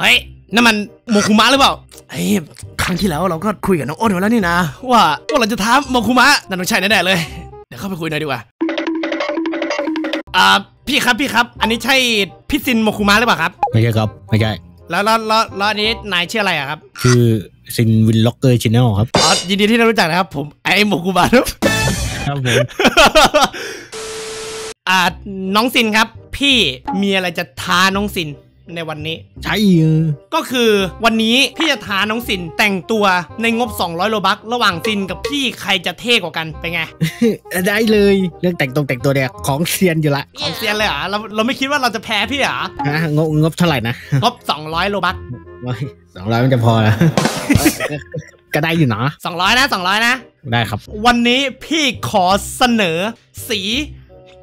เฮ้ยนั่นมันโมคุมะหรือเปล่าเฮ้ยครั้งที่แล้วเราก็คุยกับน้องอ้นไว้แล้วนี่นะ ว่าว่าเราจะท้าโมคุมะนั่นต้องใช่แน่ๆเลย เดี๋ยวเข้าไปคุยหน่อยดีกว่าอ่าพี่ครับพี่ครับ อันนี้ใช่พี่ซินโมคุมะหรือเปล่าครับ ไม่ใช่ครับไม่ใช่แล้วแล้วแล้วแล้วอันนี้นายชื่ออะไรอะครับคือซิน WinLocker Channel ครับอ๋อยินดีที่ได้รู้จักนะครับ ผมไอโมคุมะครับครับผมอ่าน้องซินครับ พี่มีอะไรจะท้าน้องซิน ในวันนี้ ใช่เออก็คือวันนี้พี่จะท้าน้องซินแต่งตัวในงบ 200 Robux ระหว่างซินกับพี่ใครจะเท่กว่ากันเป็นไง ได้เลยเรื่องแต่งตรงแต่งตัวเนี่ยของเซียนอยู่ละของเซียนเลยเหรอเราเราไม่คิดว่าเราจะแพ้พี่เหรอนะงบงบเท่าไหร่นะงบ 200 Robux สองร้อยมันจะพอแล้วก็ได้อยู่นะ200นะ200นะ ได้ครับ วันนี้พี่ขอเสนอสี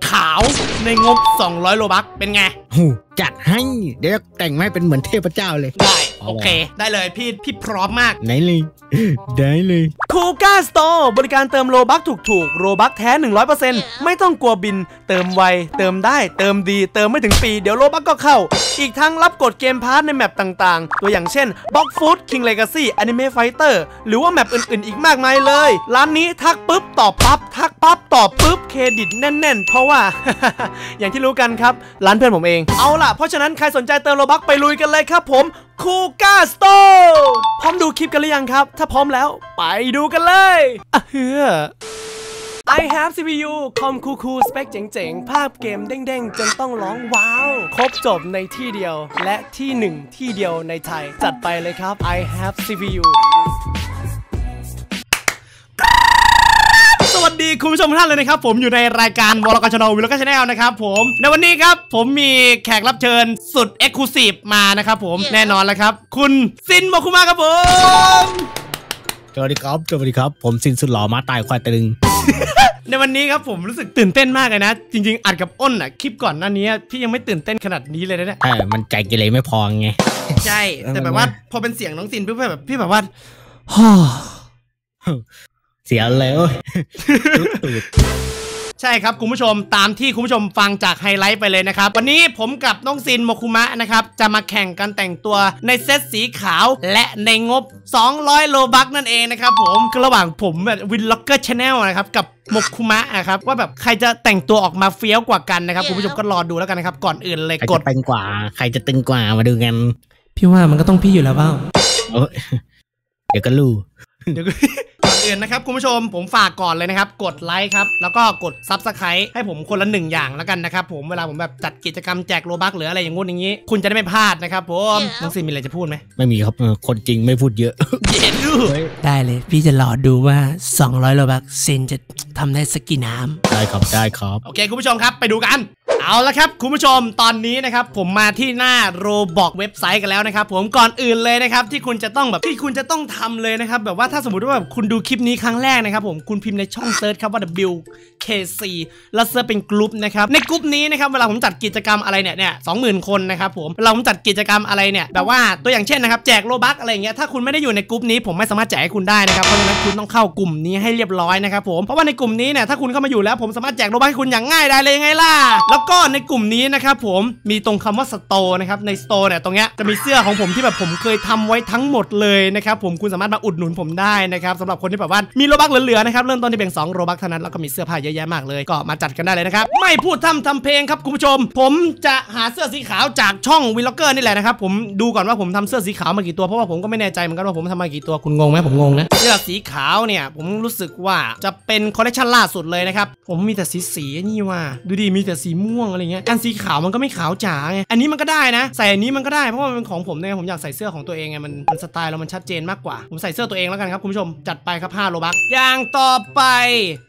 ขาวในงบ 200 Robuxเป็นไงหูจัดให้ เดี๋ยวแต่งไม่เป็นเหมือนเทพเจ้าเลย ได้ โอเค ได้เลยพี่พี่พร้อมมากไหนเลยได้เลยคูก้าสโตร์บริการเติม Robux ถูกๆ Robux แท้ 100%ไม่ต้องกลัวบิน เติมไว เติมได้ เติมดี เติมไม่ถึงปี เดี๋ยวโลบักก็เข้า อีกทั้งรับกด game pass ใน map ต่างๆ ตัวอย่างเช่น b ็อกฟูด King Legacy Anime Fighter หรือว่า map อื่นๆ อีกมากมายเลย ร้านนี้ทักปุ๊บตอบปั๊บทักปั๊บตอบปุ๊บเครดิตแน่น ๆ เพราะว่า อย่างที่รู้กันครับ ร้านเพื่อนผมเอง เอาล่ะ เพราะฉะนั้นใครสนใจเติม Robux ไปลุยกันเลยครับผมคูก้าสโตร์พร้อมดูคลิปกันหรือยังครับ ถ้าพร้อมแล้วไปดูกันเลยอะเฮือ iHAVECPU คอมคูคูสเปคเจ๋งๆ ภาพเกมเด้งๆ จนต้องร้องว้าว ครบจบในที่เดียวและที่หนึ่งที่เดียวในไทย จัดไปเลยครับ iHAVECPU ดีคุณผู้ชมทุกท่านเลยนะครับ ผมอยู่ในรายการ WinLocker Channel นะครับผมในวันนี้ครับผมมีแขกรับเชิญสุด exclusive มานะครับผมแน่นอนแล้วครับ คุณซินโมคุมาครับผมสวัสดีครับสวัสดีครับ ผมซินสุดหล่อมาตายควายตะลึง ในวันนี้ครับผมรู้สึกตื่นเต้นมากเลยนะ จริง ๆ อัดกับอ้นอะคลิปก่อนหน้านี้พี่ยังไม่ตื่นเต้นขนาดนี้เลยนะเนี่ยเออมันใจเกเรไม่พอไง ใช่ แต่แบบเออว่าพอเป็นเสียงน้องซินปุ๊บแบบพี่แบบว่าฮ่อ เสียแล้วตูดใช่ครับคุณผู้ชมตามที่คุณผู้ชมฟังจากไฮไลท์ไปเลยนะครับ วันนี้ผมกับน้องซินโมคุมะนะครับ จะมาแข่งกันแต่งตัวในเซตสีขาวและในงบ 200 Robux นั่นเองนะครับผมคือระหว่างผมแบบ WinLocker Channel นะครับกับโมคุมะนะครับว่าแบบใครจะแต่งตัวออกมาเฟี้ยวกว่ากันนะครับคุณผู้ชมก็รอดูแล้วกันนะครับ ก่อนอื่นเลยใครกจะดตึงกว่า ใครจะตึงกว่ามาดูกัน พี่ว่ามันก็ต้องพี่อยู่แล้วเปล่าโอ้ยเดี๋ยวก็รู้เดี๋ยวก่ อนก่อนอื่นนะครับคุณผู้ชมผมฝากก่อนเลยนะครับ กดไลค์ครับแล้วก็กด subscribe ให้ผมคนละหนึ่งอย่างแล้วกันนะครับผมเวลาผมแบบจัดกิจกรรมแจก Robux หรืออะไรอย่างงู้นอย่างนี้ คุณจะได้ไม่พลาดนะครับผมน้องซีมีอะไรจะพูดไหมไม่มีครับเออคนจริงไม่พูดเยอะเย็นดูได้เลย พี่จะรอดูว่า 200 Robux ซินจะทำได้สักกี่น้ได้ครับได้ครับ โอเคคุณผู้ชมครับไปดูกันเอาละครับคุณผู้ชมตอนนี้นะครับผมมาที่หน้า Roblox เว็บไซต์กันแล้วนะครับผมก่อนอื่นเลยนะครับที่คุณจะต้องแบบที่คุณจะต้องทำเลยนะครับแบบว่าถ้าสมมติว่าแบบคุณดูคลิปนี้ครั้งแรกนะครับผมคุณพิมพ์ในช่อง search ครับว่า WKC แล้ว search เป็นกลุ่มนะครับในกลุ่มนี้นะครับเวลาผมจัดกิจกรรมอะไรเนี่ยเนี่ยสองหมื่นคนนะครับผมเวลาผมจัดกิจกรรมอะไรเนี่ยแบบว่าตัวอย่างเช่นนะครับแจก Robux อะไรเงี้ยถ้าคุณไม่ได้อยู่ในกลุ่มนี้ ผมไม่สามารถแจกให้คุณได้นะครับเพราะฉะนั้นคุณต้องเข้ากลุ่มนี้ให้เรียบร้อยนะครับผมเพราะว่าในกลุ่มนี้เนี่ยถ้าคุณเข้ามาอยู่แล้วผมสามารถแจก Robux ให้คุณอย่างง่ายได้เลยยังไงล่ะแล้วก็ในกลุ่มนี้นะครับผมมีตรงคำว่า store นะครับใน store เนี่ยตรงเนี้ยจะมีเสื้อของผมที่แบบผมเคยทำไว้ทั้งหมดเลยนะครับผมคุณสามารถมาอุดหนุนผมได้นะครับสำหรับคนที่แบบว่ามี Robux เหลือๆนะครับเริ่มต้นที่เพียง2 Robux เท่านั้นแล้วก็มีเสื้อผ้าเยอะแยะมากเลยก็มาจัดกันได้เลยนะครับไม่พูดทำทำเพลงครับคุณผู้ชม ผมจะหาเสื้อสีขาวจากช่อง WinLocker นี่แหละนะครับผมดูก่อนว่าผมทำเสื้อสีขาวมากี่ตัวเพราะว่าผมก็ไม่แน่ใจเหมือนกันว่าผมทำมากี่ตัวคุณงงไหมผมงงนะเสื้อสีขาวเนี่ยผมรู้สึกว่าจะเป็นคอลเลคชันล่าสุดเลยนะครับผมมีแต่สีสีนี่ว่าดูดิมีแต่สีม่วงอะไรเงี้ยอันสีขาวมันก็ไม่ขาวจ๋าไงอันนี้มันก็ได้นะ ใส่อันนี้มันก็ได้เพราะว่ามันเป็นของผมเนี่ยผมอยากใส่เสื้อของตัวเองไงมันมันสไตล์เรามันชัดเจนมากกว่า ผมใส่เสื้อตัวเองแล้วกันครับคุณผู้ชมจัดไปครับ5 Robux อย่างต่อไป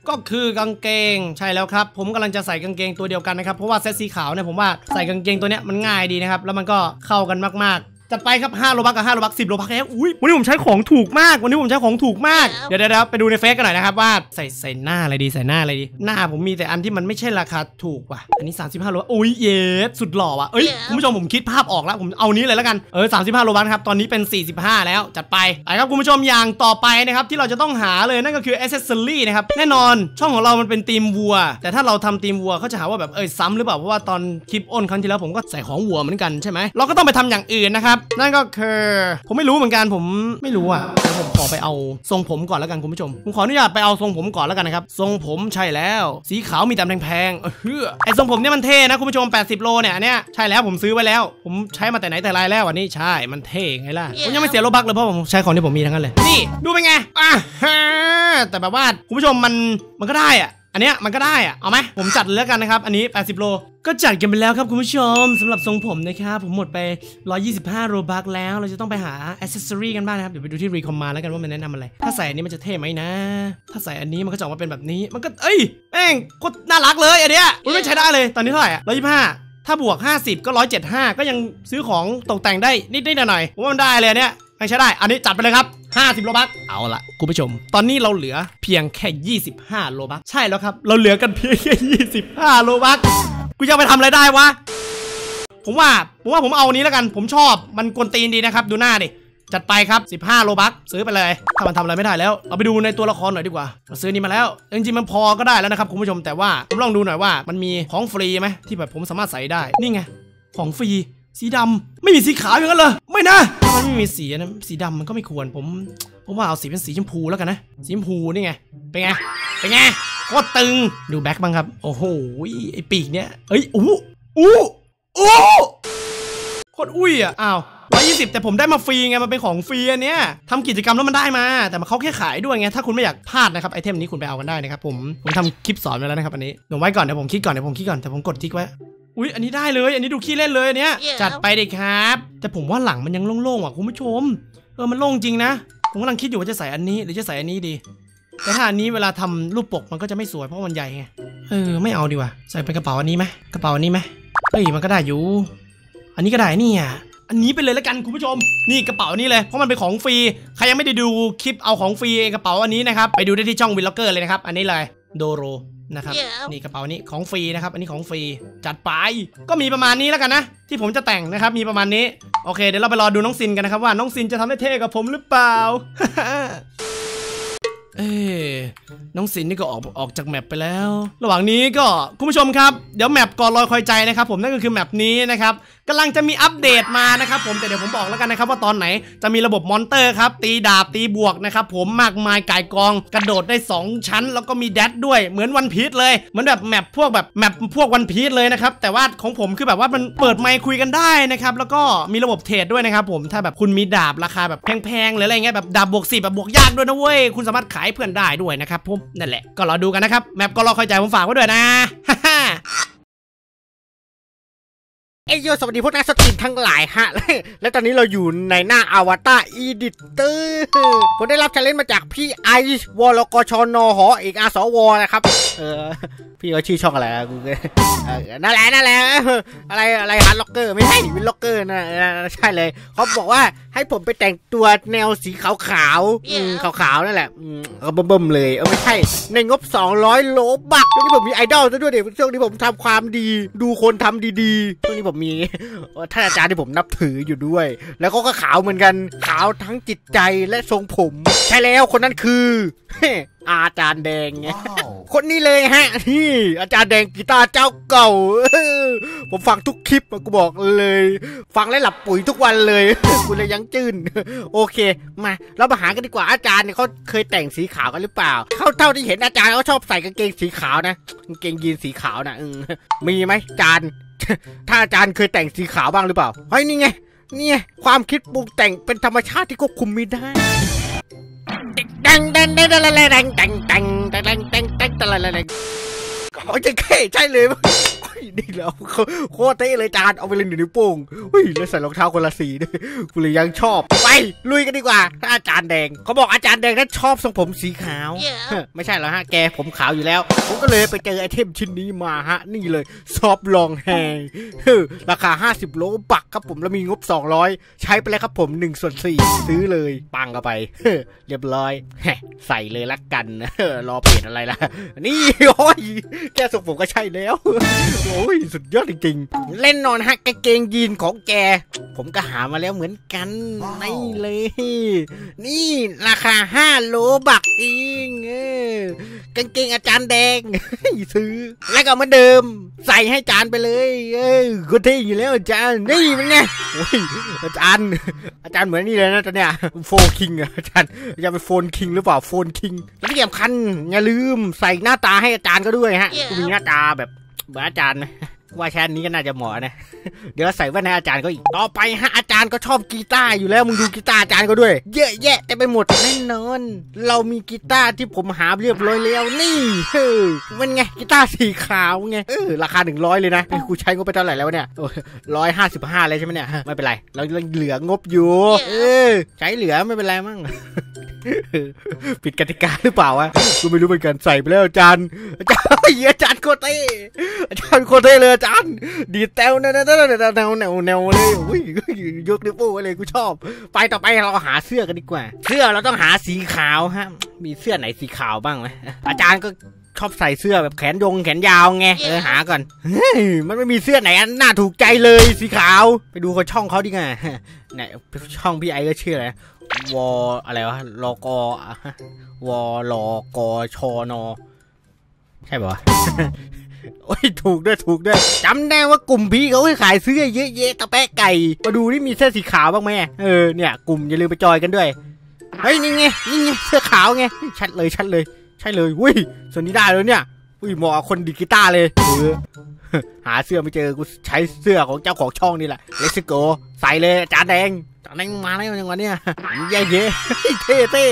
ก็คือกางเกงใช่แล้วครับ ผมกำลังจะใส่กางเกงตัวเดียวกันนะครับเพราะว่าเซตสีขาวเนี่ยผมว่าใส่กางเกงตัวเนี้ยมันง่ายดีนะครับแล้วมันก็เข้ากันมากๆ จัดไปครับ5 Robux กับ5 Robux 10 Robux แล้วอุ้ยวันนี้ผมใช้ของถูกมาก วันนี้ผมใช้ของถูกมากเดี๋ยวเดี๋ยวเดี๋ยวไปดูใน face กันหน่อยนะครับว่าใส่ใส่หน้าอะไรดีใส่หน้าอะไรดี หน้าผมมีแต่อันที่มันไม่ใช่ราคาถูกว่ะ อันนี้ 35โลบักอุ้ยเยสสุดหล่อว่ะเอ้ยคุณผู้ชมผมคิดภาพออกแล้วผมเอานี้เลยแล้วกันเออ35โลบักครับตอนนี้เป็น 45 แล้วจัดไปไปครับคุณผู้ชมอย่างต่อไปนะครับที่เราจะต้องหาเลยนั่นก็คือ accessory นะครับแน่นอนช่องของเรามันเป็นทีมวัว แต่ถ้าเราทำทีมวัวเขาจะหาว่าแบบเอ้ยซ้ำหรือเปล่าเพราะว่าตอนคลิปอ้นครั้งที่แล้วผมก็ใส่ของวัวเหมือนกันใช่ไหมเราก็ต้องไปทำอย่างอื่นนะครับนะครับนั่นก็คือ ผมไม่รู้เหมือนกันผมไม่รู้อะเดี๋ยวผมขอไปเอาทรงผมก่อนแล้วกันคุณผู้ชม ผมขออนุญาตไปเอาทรงผมก่อนแล้วกันนะครับ ทรงผมใช่แล้ว สีขาวมีแต่แพงๆเออเฮ้อไอทรงผมเนี่ยมันเท่นะคุณผู้ชม 80 โลเนี่ยอันเนี้ยใช่แล้วผมซื้อไว้แล้ว ผมใช้มาแต่ไหนแต่ไรแล้วอันนี้ใช่มันเท่ไงล่ะผมยังไม่เสียโลบักเลยเพราะผมใช้ของที่ผมมีทั้งนั้นเลยนี่ดูเป็นไงอะฮะแต่แบบว่าคุณผู้ชมมันมันก็ได้อะอันเนี้ยมันก็ได้อะเอาไหมผมจัดเลยแล้วกันนะครับ อันนี้ 80 โล ก็จัดกันไปแล้วครับคุณผู้ชมสำหรับทรงผมนะครับผมหมดไป 125 Robux แล้ว เราจะต้องไปหาอ c เซสซอรีกันบ้างนะครับ เดี๋ยวไปดูที่ recommend แล้วกันว่ามันแนะนำอะไร ถ้าใส่อันนี้มันจะเท่ไหมนะ ถ้าใส่อันนี้มันก็จะออกมาเป็นแบบนี้ มันก็ เอ้ยแม่งโคตรน่ารักเลยอันเนี้ยไม่ใช้ได้เลย ตอนนี้เท่าไหร่อะ125 ถ้าบวก 50 ก็ 175 ก็ยังซื้อของตกแต่งได้นิดๆหน่อยๆผมว่ามันได้เลยเนี้ยไม่ใช่ได้ อันนี้จัดไปเลยครับ 50 Robux เอาละคุณผู้ชม ตอนนี้เราเหลือเพียงแค่ 25 Robux ใช่แล้วครับ เราเหลือกันเพียงแค่ 25 Robux กูจะไปทำอะไรได้วะ ผมว่า ผมว่าผมเอาอันนี้แล้วกัน ผมชอบ มันกวนตีนดีนะครับ ดูหน้าดิ จัดไปครับ 15 โลบักซื้อไปเลย ถ้ามันทำอะไรไม่ได้แล้ว เราไปดูในตัวละครหน่อยดีกว่า ซื้อนี้มาแล้ว จริงๆ มันพอก็ได้แล้วนะครับคุณผู้ชม แต่ว่าผมลองดูหน่อยว่า มันมีของฟรีไหมที่แบบผมสามารถใส่ได้ นี่ไง ของฟรี สีดำไม่มีสีขาวอย่างนั้นเลยไม่นะถ้ามันไม่มีสีนะ สีดำมันก็ไม่ควร ผม ผมว่าเอาสีเป็นสีชมพูแล้วกันนะสีชมพูนี่ไงเป็นไงเป็นไงโคตรตึงดู back บ้างครับ โอ้โหไอปีกเนี้ยเอ้ยอู้อู้อู้โคตรอุ้ยอะอ้าวร้อยยี่สิบแต่ผมได้มาฟรีไงมันเป็นของฟรีอันเนี้ยทำกิจกรรมแล้วมันได้มา แต่มันเขาแค่ขายด้วยไงถ้าคุณไม่อยากพลาดนะครับ item นี้คุณไปเอากันได้นะครับผมผมทำคลิปสอนไว้แล้วนะครับอันนี้เดี๋ยวไว้ก่อนเดี๋ยวผมคิดก่อนเดี๋ยวผมคิดก่อนแต่ผมกดติ๊กไว้อุ๊ยอันนี้ได้เลย อันนี้ดูขี้เล่นเลยอันเนี้ย Yeah. จัดไปเลยครับ แต่ผมว่าหลังมันยังโล่งๆอะคุณผู้ชมเออมันโล่งจริงนะ ผมกำลังคิดอยู่ว่าจะใส่อันนี้หรือจะใส่อันนี้ดี แต่ถ้าอันนี้เวลาทำรูปปกมันก็จะไม่สวยเพราะมันใหญ่ไง เออไม่เอาดีกว่า ใส่เป็นกระเป๋าอันนี้ไหมกระเป๋าอันนี้ไหมเฮ้ยมันก็ได้อยู่ อันนี้ก็ได้นี่อะอันนี้ไปเลยแล้วกันคุณผู้ชม นี่กระเป๋านี้เลยเพราะมันเป็นของฟรี ใครยังไม่ได้ดูคลิปเอาของฟรีกระเป๋าอันนี้นะครับ ไปดูได้ที่ช่องวิลล็อกเกอร์เลยนะครับ อันนี้เลย โดโรนะครับ Yeah. นี่กระเป๋านี้ของฟรีนะครับ อันนี้ของฟรีจัดไป ก็มีประมาณนี้แล้วกันนะ ที่ผมจะแต่งนะครับ มีประมาณนี้ โอเค เดี๋ยวเราไปรอดูน้องซินกันนะครับว่าน้องซินจะทำได้เท่กับผมหรือเปล่า เอ้น้องซินนี่ก็ออกออกจาก map ไปแล้ว ระหว่างนี้ก็คุณผู้ชมครับ เดี๋ยว map ก่อนลอยคอยใจนะครับ ผมนั่นก็คือ map นี้นะครับ กำลังจะมีอัปเดตมานะครับผมแต่เดี๋ยวผมบอกแล้วกันนะครับว่าตอนไหนจะมีระบบ monster ครับตีดาบตีบวกนะครับผมมากมายก่ายกอง กระโดดได้ 2 ชั้น แล้วก็มี dash ด้วยเหมือนวันพีชเลยเหมือนแบบ map พวกแบบ map พวกวันพีชเลยนะครับแต่ว่าของผมคือแบบว่ามันเปิดไมค์คุยกันได้นะครับแล้วก็มีระบบ trade ด้วยนะครับผมถ้าแบบคุณมีดาบราคาแบบแพงๆหรืออะไรเงี้ยแบบดาบบวกสิบแบบบวกยากด้วยนะเว้ยคุณสามารถขายเพื่อนได้ด้วยนะครับผมนั่นแหละก็รอดูกันนะครับ map ก็รอคอยใจผมฝากไว้ด้วยนะ เอยโยสวัสดีพวกนัก stream ทั้งหลายฮะ และตอนนี้เราอยู่ในหน้า avatar editor ผมได้รับ challenge มาจากพี่ไอซ์วลกชนหอเอกอาสวนะครับ เออ พี่เขาชื่อช่องอะไรอะกูเออนั่นแหละนั่นแหละอะไรอะไรฮาร์ดล็อกเกอร์ไม่ใช่วินล็อกเกอร์นะใช่เลยเขาบอกว่าให้ผมไปแต่งตัวแนวสีขาวขาวๆขาวๆนั่นแหละเบิ่มๆเลยเออไม่ใช่ ในงบ 200 Robux ช่วงนี้ผมมีไอดอลซะด้วยเดี๋ยวช่วงนี้ผมทำความดี ดูคนทำดีๆช่วงนี้ผมมีท่านอาจารย์ที่ผมนับถืออยู่ด้วย แล้วก็ก็ขาวเหมือนกัน ขาวทั้งจิตใจและทรงผม ใช่แล้วคนนั้นคืออาจารย์แดงไงคนนี้เลยฮะนี่อาจารย์แดงกีตาร์เจ้าเก่า ผมฟังทุกคลิปอะกูบอกเลย ฟังและหลับปุ๋ยทุกวันเลยกูเลยยังจื้นโอเค มาเรามาหากันดีกว่าอาจารย์เนี่ยเขาเคยแต่งสีขาวกันหรือเปล่าเท่าเท่าที่เห็นอาจารย์เขาชอบใส่กางเกงสีขาวนะกางเกงยีนสีขาวนะอืมมีไหมอาจารย์ ถ้าอาจารย์เคยแต่งสีขาวบ้างหรือเปล่า เฮ้ยนี่ไง นี่ไงความคิดปรุงแต่งเป็นธรรมชาติที่ควบคุมไม่ได้แดงแดงแดงแดงแดงแดงแดงแดงแดงแดงแดง แดงแดงแดงแดงโอ้ยใช่ใช่เลยโอ้ยนี่แล้วโคตรเท่เลยจารย์เอาไปเลยหนึ่งนิ้วโป้งเฮ้ยแล้วใส่รองเท้าคนละสีด้วยกูเลยยังชอบ ไปลุยกันดีกว่าถ้าอาจารย์แดงเขาบอกอาจารย์แดงนั้นชอบทรงผมสีขาวเฮ้ยไม่ใช่แล้วฮะแกผมขาวอยู่แล้ว ผมก็เลยไปเจอ item ชิ้นนี้มาฮะ นี่เลย Soft Long Hair ราคา 50 Robux ครับผมแล้วมีงบ 200 ใช้ไปเลยครับผม1ส่วน4ซื้อเลยปังเข้าไป เรียบร้อยใส่เลยละกันรอเพจอะไรล่ะ นี่โอ้ยแกส่งผมก็ใช่แล้ว โอ้ยสุดยอดจริงๆ เล่นนอนฮะกางเกงยีนของแก ผมก็หามาแล้วเหมือนกันนี่เลย นี่ราคา5โลบักเองเออกางเกงอาจารย์แดงซื้อ แล้วก็เหมาเดิม ใส่ให้อาจารย์ไปเลย เออก็เท่อยู่แล้วอาจารย์นี่เป็นไงโอ้ยอาจารย์ อาจารย์เหมือนนี่เลยนะตอนเนี้ยโฟคิงอะอาจารย์จะเป็นโฟนคิงหรือเปล่าโฟนคิงแล้วที่สำคัญอย่าลืมใส่หน้าตาให้อาจารย์ก็ด้วยฮะมีหน้าตาแบบเหมือนอาจารย์ไหม ว่าแชทนี้ก็น่าจะเหมาะนะ เดี๋ยวใส่แว่นให้อาจารย์ก็อีก ต่อไปฮะอาจารย์ก็ชอบกีตาร์อยู่แล้วมึงดูกีตาร์อาจารย์ก็ด้วย เยอะแยะแต่ไปหมดแน่นอน เรามีกีตาร์ที่ผมหาเรียบร้อยแล้วนี่เฮ้ยมันไงกีตาร์สีขาวไงเออราคาหนึ่งร้อยเลยนะเอ้ยกูใช้งบไปเท่าไหร่แล้ววะเนี่ยร้อยห้าสิบห้าเลยใช่ไหมเนี่ยไม่เป็นไร เรายังเหลืองบอยู่เออใช้เหลือไม่เป็นไรมั่งผิดกติกาหรือเปล่าวะกูไม่รู้เหมือนกันใส่ไปแล้วอาจารย์อาจารย์เหี้ยอาจารย์โคตรเท่อาจารย์โคตรเท่เลยอาจารย์ดีดแตวแนวแนวแนวแนวแนวแนวแนวเลยอุ้ยยกนิ้วโป้งไว้เลยกูชอบ ไปต่อไปเราหาเสื้อกันดีกว่า เสื้อเราต้องหาสีขาวฮะ มีเสื้อไหนสีขาวบ้างไหมอาจารย์ก็ชอบใส่เสื้อแบบแขนยงแขนยาวไงเออหาก่อนเฮ้ยมันไม่มีเสื้อไหนอันน่าถูกใจเลยสีขาว ไปดูคนช่องเขาดิไงไหนช่องพี่ไอก็ชื่ออะไรวออะไรวะลกอะฮะวอลกชนใช่ปะวะ โอ้ยถูกด้วยถูกด้วยจำได้ว่ากลุ่มพี่เขาขายเสื้อเยอะแยะตะแปะไก่ มาดูนี่มีเสื้อสีขาวบ้างไหมเออเนี่ยกลุ่มอย่าลืมไปจอยกันด้วยเฮ้ยนี่ไงนี่ไงเสื้อขาวไงชัดเลยชัดเลย ใช่เลยอุ้ยส่วนนี้ได้เลยเนี่ยอุ้ยเหมาะคนดีกีตาร์เลยเหาเสื้อไม่เจอกูใช้เสื้อของเจ้าของช่องนี่แหละเลสโกใส่เลยอาจารย์แดงอาจารย์แดงมาแล้วยังวันเนี้ยเย่เย่เท่เท่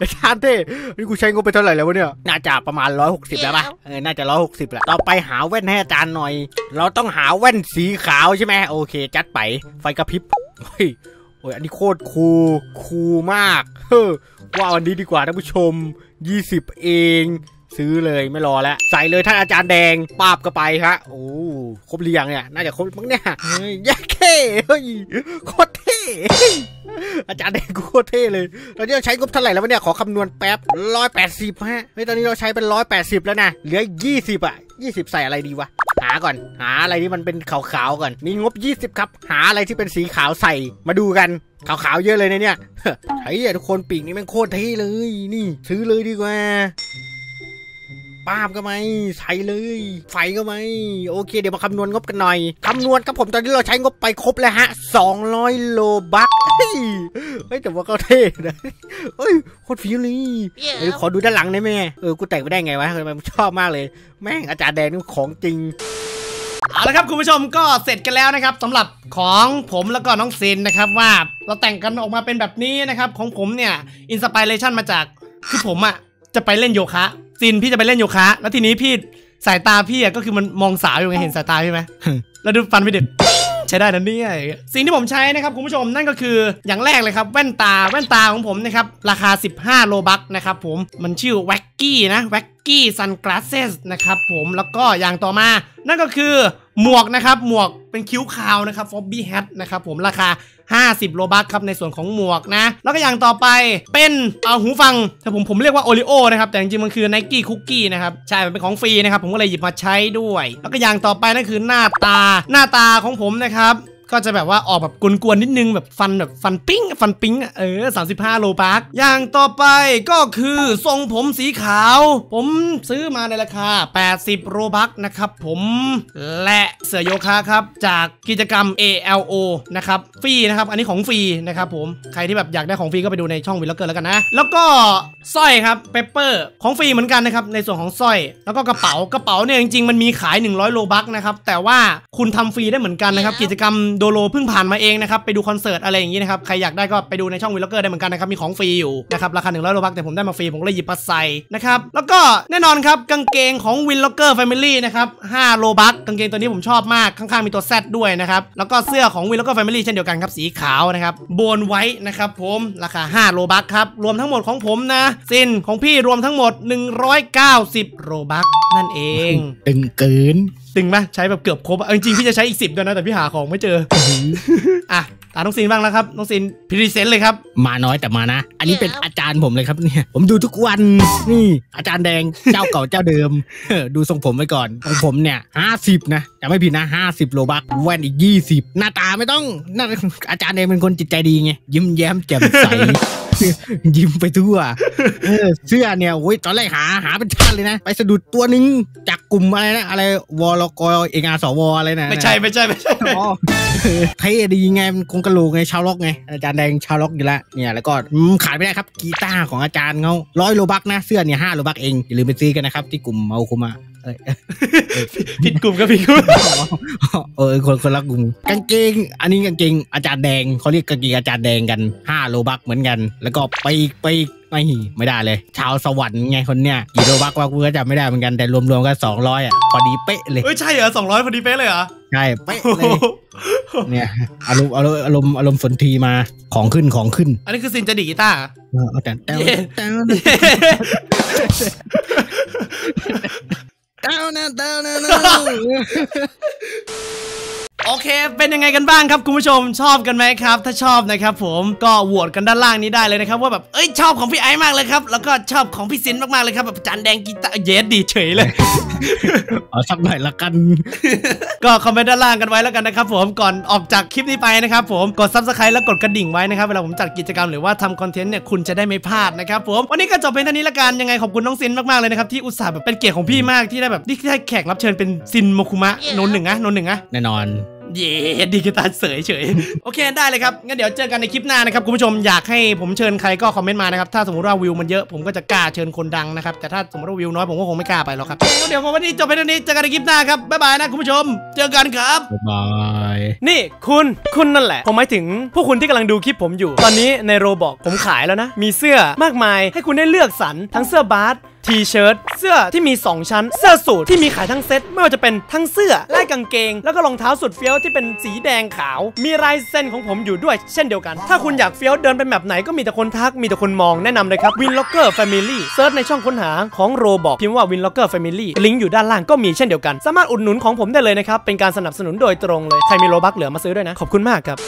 อาจารย์เท่นี่กูใช้งบไปเท่าไหร่แล้ววะเนี่ยน่าจะประมาณร้อยหกสิบแล้วปะเออน่าจะร้อยหกสิบแหละต่อไปหาแว่นให้อาจารย์หน่อย เราต้องหาแว่นสีขาวใช่ไหมโอเค จัดไปไฟกระพริบเฮ้ยโอ้ยอันนี้โคตรคูลคูลมากเฮ้อว่าอันนี้ดีกว่าท่านผู้ชม 20 เอง ซื้อเลยไม่รอแล้ว ใส่เลยท่านอาจารย์แดงปาบก็ไปฮะโอ้ครบหรือยังเนี่ย น่าจะครบมั้งเนี่ยเฮ้ยแย่เท่เฮ้ยโคตรเท่อาจารย์แดงกูโคตรเท่เลย ตอนนี้เราใช้งบเท่าไหร่แล้ววะเนี่ย ขอคำนวณแป๊บร้อยแปดสิบฮะเฮ้ยตอนนี้เราใช้เป็นร้อยแปดสิบแล้วนะ เหลือยี่สิบอะยี่สิบใส่อะไรดีวะ หาก่อน หาอะไรที่มันเป็นขาวๆก่อน มีงบ20ครับ หาอะไรที่เป็นสีขาวใส่ มาดูกัน ขาวๆเยอะเลยนะเนี่ยเฮ้ยทุกคนปีกนี้แม่งโคตรเท่เลย นี่ ซื้อเลยดีกว่า ป้าบก็ไหมใส่เลย ไฟก็ไหมโอเค เดี๋ยวมาคำนวณงบกันหน่อยคำนวณครับผมตอนนี้เราใช้งบไปครบแล้วฮะ 200 Robux เฮ้ยเฮ้ยแต่ว่าก็เท่นะเฮ้ยโคตร feel เลยเฮ้ยขอดูด้านหลังได้ไหมเออกูแต่งไปได้ไงวะทำไมชอบมากเลย แม่งอาจารย์แดงนี่ของจริงเอาละครับคุณผู้ชมก็เสร็จกันแล้วนะครับสำหรับของผมแล้วก็น้องซินนะครับว่าเราแต่งกันออกมาเป็นแบบนี้นะครับ ของผมเนี่ยอินสปิเรชันมาจากคือผมอะจะไปเล่นโยคะ ซินพี่จะไปเล่นโยคะ แล้วทีนี้พี่สายตาพี่อะก็คือมันมองสาวอยู่ไงเห็นสายตาพี่ไหมแล้วดูฟันพี่เด็ดใช้ได้นะเนี่ยสิ่งที่ผมใช้นะครับคุณผู้ชมนั่นก็คืออย่างแรกเลยครับ แว่นตาแว่นตาของผมนะครับ ราคา 15 Robux นะครับผมมันชื่อ Wacky นะ Wacky Sunglasses นะครับผมแล้วก็อย่างต่อมานั่นก็คือ หมวกนะครับหมวกเป็นคิ้วคาวนะครับ Floppy Hat นะครับผมราคา 50 Robux ครับในส่วนของหมวกนะ แล้วก็อย่างต่อไปเป็นเอาหูฟังแต่ผมผมเรียกว่าโอริโอนะครับ แต่จริงๆมันคือ n นกี้คุกกี้นะครับ ใช่ มันเป็นของฟรีนะครับ ผมก็เลยหยิบมาใช้ด้วย แล้วก็อย่างต่อไปนั่นคือหน้าตาหน้าตาของผมนะครับ ก็จะแบบว่าออกแบบกวนๆนิดนึงแบบฟันแบบฟันปิ้งฟันปิ้งอะเออ35 Robux อย่างต่อไปก็คือทรงผมสีขาว ผมซื้อมาในราคา 80 Robux นะครับผมและเสื้อโยคะครับ จากกิจกรรม ALO นะครับฟรีนะครับ อันนี้ของฟรีนะครับผมใครที่แบบอยากได้ของฟรีก็ไปดูในช่องวิลเลเกอร์แล้วกันนะ แล้วก็สร้อยครับเปเปอร์ของฟรีเหมือนกันนะครับในส่วนของสร้อย แล้วก็กระเป๋ากระเป๋าเนี่ยจริงๆมันมีขาย 100 Robux นะครับแต่ว่าคุณทำฟรีได้เหมือนกันนะครับกิจกรรมโดโลเพิ่งผ่านมาเองนะครับ ไปดูคอนเสิร์ตอะไรอย่างนี้นะครับ ใครอยากได้ก็ไปดูในช่องวิลเลเกอร์ได้เหมือนกันนะครับ มีของฟรีอยู่นะครับ ราคา 100 Robux แต่ผมได้มาฟรี ผมเลยหยิบมาใส่นะครับ แล้วก็แน่นอนครับกางเกงของวิลเลเกอร์แฟมิลี่นะครับ5 Robux กางเกงตัวนี้ผมชอบมาก ข้างๆมีตัว Z ด้วยนะครับ แล้วก็เสื้อของวิลเลเกอร์แฟมิลี่เช่นเดียวกันครับ สีขาวนะครับ โบนไว้นะครับผมราคา 5 Robux ครับ รวมทั้งหมดของผมนะซินของพี่รวมทั้งหมด 190 Robux นั่นเอง ตึงเกิน ตึงไหมใช้แบบเกือบครบอะเอาจริงๆพี่จะใช้อีก10ด้วยนะแต่พี่หาของไม่เจออะตาน้องซินบ้างแล้วครับน้องซินพ present เลยครับ มาน้อยแต่มานะ อันนี้เป็นอาจารย์ผมเลยครับเนี่ย ผมดูทุกวันนี่ อาจารย์แดงเจ้าเก่าเจ้าเดิมเออดูทรงผมไว้ก่อนของผมเนี่ยห้าสิบนะจะไม่ผิดนะห้าสิบ Robux แว่นอีกยี่สิบหน้าตาไม่ต้องหน้าอาจารย์แดงเป็นคนจิตใจดีไงยิ้มแย้มแจ่มใสยิ้มไปทั่วเออเสื้อเนี่ยโอ้ยตอนแรกหาหาเป็นชาติเลยนะ ไปสะดุดตัวหนึงจาก กลุ่มอะไรนะอะไรวลกเองอาสวอะไรนะไม่ใช่ไม่ใช่ไม่ใช่อ๋อเออเท่ดีไงมันคงกะโหลกไงชาวร็อกไงอาจารย์แดงชาวร็อกอยู่แล้วเนี่ยแล้วก็อืมขายไม่ได้ครับกีตาร์ของอาจารย์เขาร้อย Robux นะเสื้อเนี่ยห้า Robux เองอย่าลืมไปซื้อกันนะครับที่กลุ่มเอาคุมาเอ้ยผิดกลุ่มกับผิดกลุ่มเออคนคนละกลุ่มกางเกง อันนี้กางเกงอาจารย์แดงเขาเรียกกางเกงอาจารย์แดงกันห้า Robux เหมือนกัน แล้วก็ไปอีกไปอีก ไม่ไม่ได้เลย ชาวสวรรค์ไงคนเนี้ยกี่ Robux ว่ากูก็จำไม่ได้เหมือนกันแต่รวมๆก็สองร้อยอะพอดีเป๊ะเลยเอ้ยใช่เหรอสองร้อยพอดีเป๊ะเลยเหรอใช่เป๊ะเลยเนี่ยอารมณ์อารมณ์อารมณ์อารมณ์สนทรีมาของขึ้นของขึ้น อันนี้คือซินจะดีดกีตาร์เหรอเออเอาแต่แต่เย้แต่แต่นะแต่นะ โอเค เป็นยังไงกันบ้างครับคุณผู้ชมชอบกันไหมครับ ถ้าชอบนะครับผมก็โหวตกันด้านล่างนี้ได้เลยนะครับว่าแบบเอ้ยชอบของพี่ไอซ์มากเลยครับแล้วก็ชอบของพี่ซินมากๆเลยครับแบบจานแดงกีตาร์ yes ดีเฉยเลยเอาสักหน่อยละกัน ก็คอมเมนต์ด้านล่างกันไว้แล้วกันนะครับผมก่อนออกจากคลิปนี้ไปนะครับผมกด subscribe แล้วกดกระดิ่งไว้นะครับเวลาผมจัดกิจกรรมหรือว่าทำคอนเทนต์เนี่ยคุณจะได้ไม่พลาดนะครับผมวันนี้ก็จบเป็นเท่านี้ละกันยังไงขอบคุณน้องซินมากๆเลยนะครับที่อุตส่าห์แบบเป็นเกียรติของพี่มากที่ได้แบบที่ได้แขกรับเชิญเป็นซินโมคุมะโนนหนึ่งนะโนนหนึ่งนะแน่นอน เย่ดีกีตาร์เสยเฉย โอเคได้เลยครับ งั้นเดี๋ยวเจอกันในคลิปหน้านะครับ คุณผู้ชมอยากให้ผมเชิญใครก็คอมเมนต์มานะครับ ถ้าสมมติว่าวิวมันเยอะผมก็จะกล้าเชิญคนดังนะครับ แต่ถ้าสมมติว่าวิวน้อยผมก็คงไม่กล้าไปหรอกครับงั้นเดี๋ยววันนี้จบไปเท่านี้เจอกันในคลิปหน้าครับบ๊ายบายนะคุณผู้ชม เจอกันครับบ๊ายบายนี่คุณคุณนั่นแหละผมหมายถึงพวกคุณที่กำลังดูคลิปผมอยู่ ตอนนี้ใน Roblox ผมขายแล้วนะมีเสื้อมากมายให้คุณได้เลือกสรรทั้งเสื้อบาส T-shirt เสื้อที่มี 2 ชั้น เสื้อสูทที่มีขายทั้งเซ็ตไม่ว่าจะเป็นทั้งเสื้อและกางเกง แล้วก็รองเท้าสุดเฟี้ยวที่เป็นสีแดงขาว มีลายเส้นของผมอยู่ด้วยเช่นเดียวกัน ถ้าคุณอยากเฟี้ยวเดินไปแบบไหนก็มีแต่คนทักมีแต่คนมองแนะนำเลยครับ Win Locker Family search ในช่องค้นหาของ Roblox พิมพ์ว่า Win Locker Family ลิงก์อยู่ด้านล่างก็มีเช่นเดียวกัน สามารถอุดหนุนของผมได้เลยนะครับเป็นการสนับสนุนโดยตรงเลยใครมีโลบักเหลือมาซื้อด้วยนะขอบคุณมากครับ